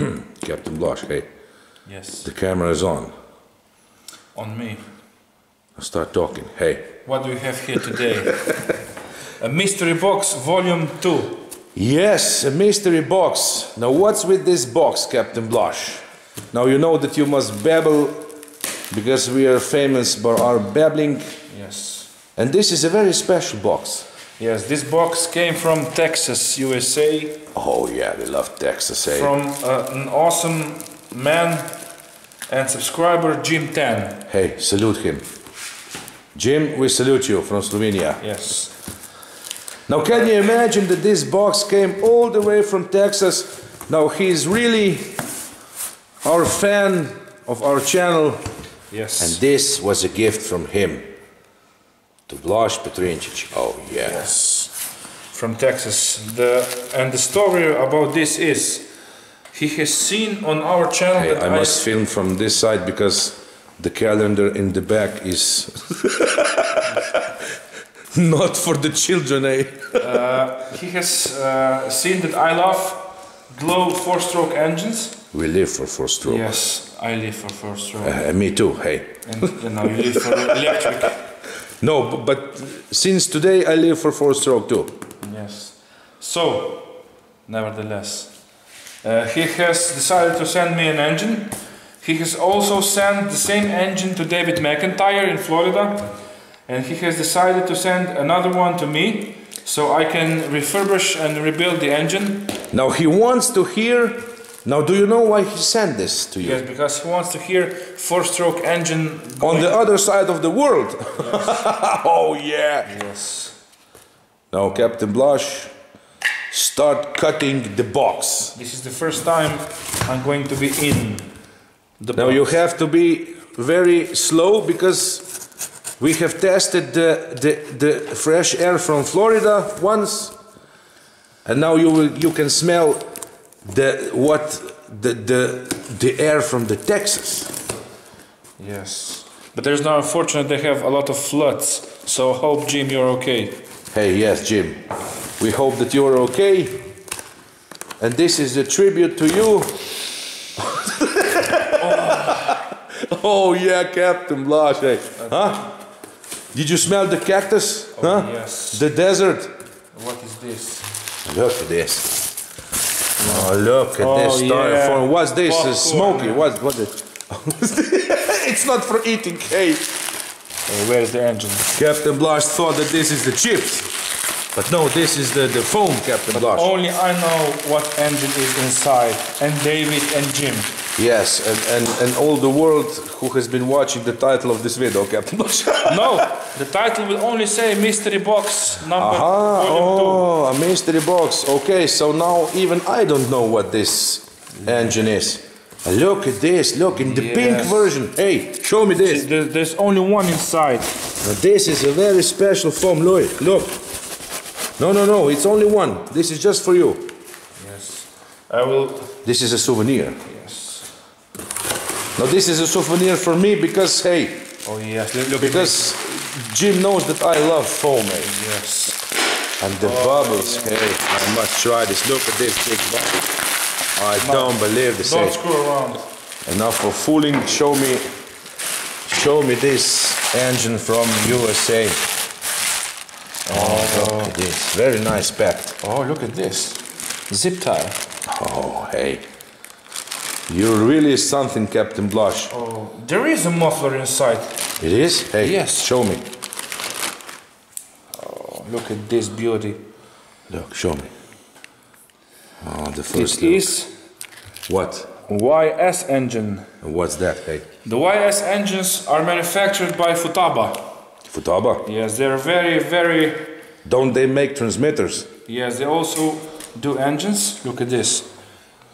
Captain Blaž, hey, Yes. the camera is on. On me. Start talking. Hey. What do we have here today? a mystery box, volume two. Yes, a mystery box. Now, what's with this box, Captain Blaž? Now, you know that you must babble because we are famous for our babbling, Yes. and this is a very special box. Yes, this box came from Texas, USA, Oh, yeah, we love Texas, eh? from uh, an awesome man and subscriber, Jim Tan. Hey, salute him. Jim, we salute you from Slovenia. Yes. Now, can you imagine that this box came all the way from Texas? Now, he's really our fan of our channel, Yes. and this was a gift from him to Blaž Petrinčić. Oh, yeah. Yes. From Texas. The and the story about this is he has seen on our channel Hey, that I must film from this side because the calendar in the back is not for the children, eh? he has uh, seen that I love glow four-stroke engines. We live for four stroke. Yes, I live for four-stroke, Uh, me too, hey. and you know you live for electric. No, but since today I live for four stroke too. Yes. So, nevertheless, uh, he has decided to send me an engine. He has also sent the same engine to David McIntyre in Florida, and he has decided to send another one to me so I can refurbish and rebuild the engine. Now he wants to hear. Now, do you know why he sent this to you? Yes, because he wants to hear four-stroke engine. On the other side of the world. oh yeah. Yes. Now, Captain Blaž, start cutting the box. This is the first time I'm going to be in the. Now box. you have to be very slow because we have tested the, the, the fresh air from Florida once, and now you will you can smell the what the the the air from the Texas. Yes. But there's now, unfortunately, they have a lot of floods. So hope, Jim, you're okay. Hey, yes, Jim. We hope that you are okay. And this is a tribute to you. oh yeah, Captain Blaž. Hey. Huh? Did you smell the cactus? Oh, huh? yes. The desert. What is this? Look at this. Oh, look at Oh, this yeah. styrofoam. What's this? Popcorn. Smoky. What? What? It? it's not for eating. Hey, where's the engine? Captain Blaž thought that this is the chips, but no, this is the the foam, Captain Blaž. Only I know what engine is inside. And David and Jim. Yes, and, and, and all the world who has been watching the title of this video, Captain Blaž. No, the title will only say mystery box number Ah, volume oh, a mystery box. Okay, so now even I don't know what this engine is. Look at this, look in the pink version. Hey, show me this. There's only one inside. Now, this is a very special foam, Louis. Look. No, no, no, it's only one. This is just for you. Yes. I will. This is a souvenir. Yes. Now, this is a souvenir for me because, hey, Oh yes. Look, look because Jim knows that I love foam, eh? Yes. And the bubbles, hey, I must try this. Look at this big bubble. I don't believe this. Don't eh? screw around. Enough for fooling. Show me, show me this engine from USA. Oh, look at this. Very nice packed. Oh, look at this. Zip tie. Oh, hey. You're really something, Captain Blaž. Oh, there is a muffler inside. It is? Hey, Yes. show me. Oh, look at this beauty. Look, show me. Oh, the first It look. is What? YS engine. What's that? Hey, The YS engines are manufactured by Futaba. Futaba. Yes, they're very, very. Don't they make transmitters? Yes, they also do engines. Look at this.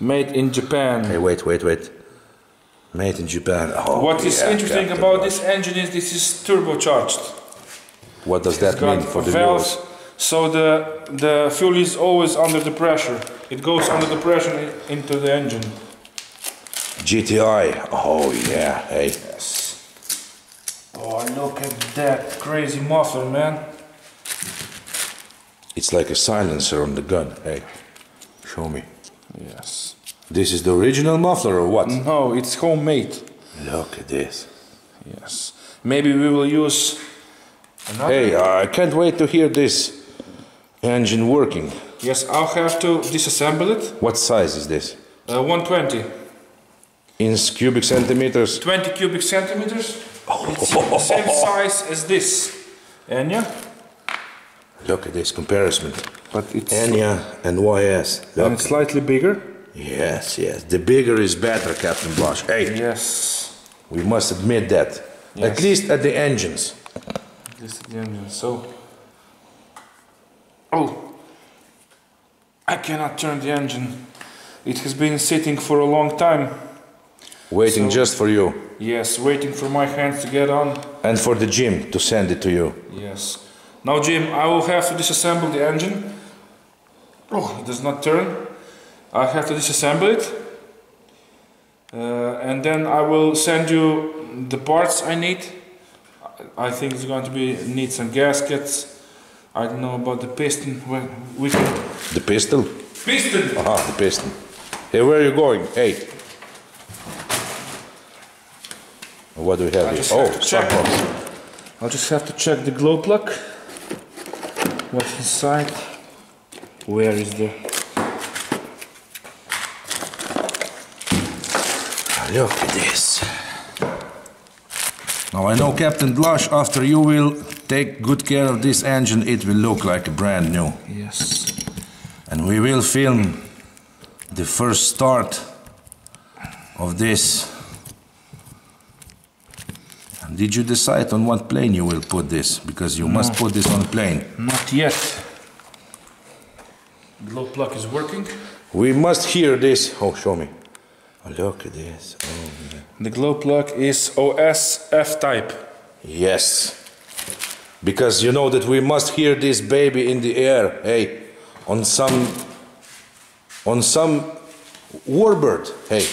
Made in Japan. Hey, wait, wait, wait. Made in Japan. Oh, What is yeah, interesting Captain about this engine is this is turbocharged. What does that mean for the valves, viewers? so the the fuel is always under the pressure. It goes under the pressure into the engine. GTI. Oh yeah. Hey. Oh, look at that crazy muffler, man. It's like a silencer on the gun. Hey. Show me. Yes. This is the original muffler or what? No, it's homemade. Look at this. Yes. Maybe we will use another. Hey, I can't wait to hear this engine working. Yes, I'll have to disassemble it. What size is this? Uh, 120. In cubic centimeters? 20 cubic centimeters. It's the same size as this. Enya? Look at this comparison. But it's, Enya and YS. and Look. it's slightly bigger. Yes, yes. The bigger is better, Captain Blaž. Hey, Yes. we must admit that. At least at the engines. This is the engine. So. Oh. I cannot turn the engine. It has been sitting for a long time. Waiting So- just for you. Yes, waiting for my hands to get on. And for the Jim to send it to you. Yes. Now, Jim, I will have to disassemble the engine. Oh, it does not turn. I have to disassemble it. Uh, and then I will send you the parts I need. I think it's going to be need some gaskets. I don't know about the piston. When we can The pistol? piston. Aha, the piston. Hey, where are you going? Hey. What do we have I here? Oh, check. I'll just have to check the glow plug. What's inside? Where is the? Ah, look at this. Now I know Captain Blaž, after you will take good care of this engine, it will look like brand new. Yes. And we will film the first start of this. Did you decide on what plane you will put this? Because you must put this on a plane. Not yet. Glow plug is working. We must hear this. Oh, show me. Oh, look at this. Oh, yeah. The glow plug is OS F type. Yes. Because you know that we must hear this baby in the air. Hey, on some, on some warbird. Hey,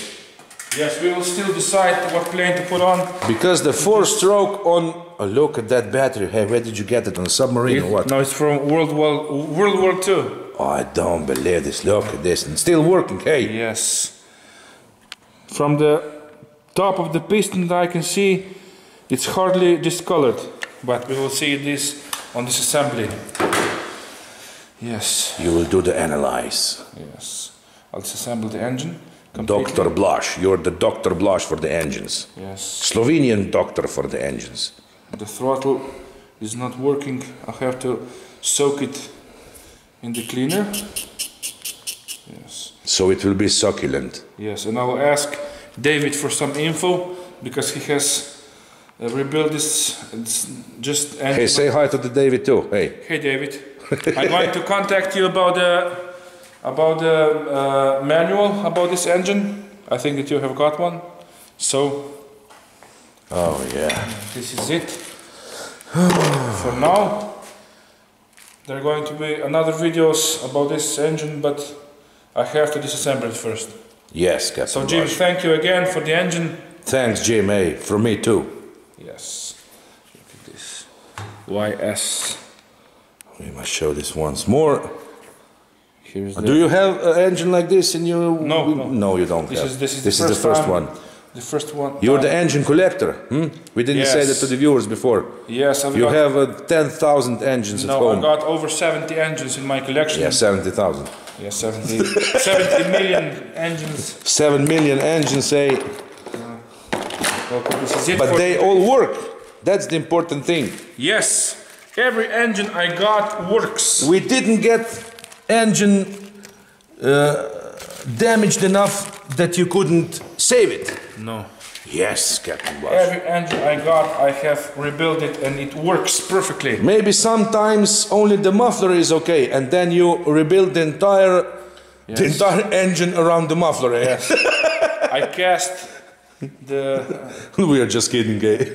Yes, we will still decide what plane to put on. because the four-stroke on. Oh, look at that battery. Hey, where did you get it? On a submarine or what? No, it's from World War World War Two. Oh, I don't believe this. Look at this. And still working. Hey. Yes. From the top of the piston that I can see, it's hardly discolored, but we will see this on this assembly. Yes, You will do the analyze. yes. I'll disassemble the engine. Completely. Dr. Blaž. You're the Dr. Blaž for the engines. Yes. Slovenian doctor for the engines. The throttle is not working. I have to soak it in the cleaner. Yes. So it will be succulent. Yes, and I will ask David for some info because he has uh, rebuilt this. Just Hey, say hi to the David too. Hey. Hey, David. I'm going to contact you about the about the uh, manual about this engine. I think that you have got one. So Oh, yeah. this is it. For now, there are going to be another videos about this engine, but I have to disassemble it first. Yes, Captain So Jim, Blaž. thank you again for the engine. Thanks, Jim. Hey, from me too. Yes. Look at this. YS. We must show this once more. Here's the. Do you have an engine like this in your? No, no. No, you don't This have. is this is, this the, is first the first time- one. The first one. You're time. the engine collector. Hmm? We didn't say that to the viewers before. Yes, I've You got. have uh, 10,000 engines at home. no, home. I got over 70 engines in my collection. Yeah, 70,000. Yeah, 70, 70 million engines. 7 million engines, say, Well, this is it but for they all work. That's the important thing. Yes, every engine I got works. We didn't get engine uh, damaged enough that you couldn't save it. No. Yes, Captain Blaž. Every engine I got, I have rebuilt it and it works perfectly. Maybe sometimes only the muffler is okay, and then you rebuild the entire, the entire engine around the muffler. Eh? I cast the. we are just kidding, eh?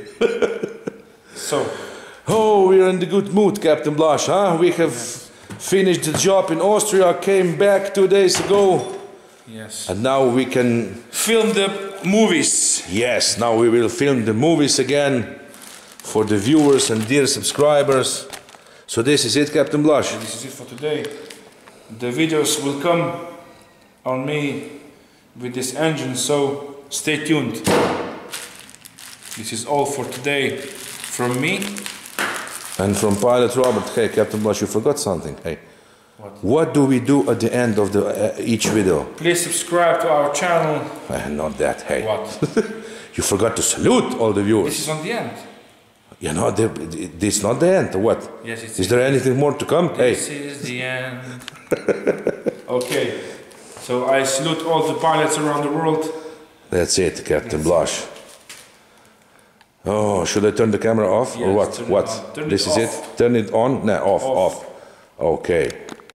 So, Oh, we are in the good mood, Captain Blaž, huh? We have finished the job in Austria, came back two days ago, yes. and now we can. Film the movies. Yes, now we will film the movies again for the viewers and dear subscribers. So this is it, Captain Blaž. This is it for today. The videos will come on me with this engine, so stay tuned. This is all for today from me. And from Pilot Robert, hey, Captain Blaž, you forgot something. Hey, What? what do we do at the end of the uh, each video? Please subscribe to our channel. Uh, not that. Hey, What? you forgot to salute all the viewers. this is on the end. You know, the, this is not the end. What? Yes, it's Is there anything more to come? Hey, This is the end. okay, so I salute all the pilots around the world. that's it, Captain Blaž. Oh, should I turn the camera off or what? What? this is off. it. Turn it on. No, off, Off. off. Okay.